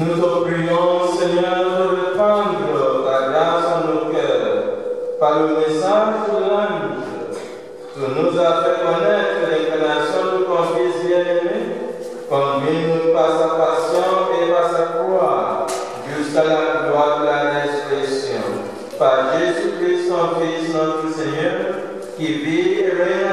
Nous te prions, Seigneur, de répandre ta grâce en nos cœurs par le message de l'ange. Tu nous as fait connaître l'incarnation de ton Fils bien-aimé. Conduis-nous par sa passion et par sa croix jusqu'à la gloire de la résurrection. Par Jésus-Christ, son Fils, notre Seigneur, qui vit et règne.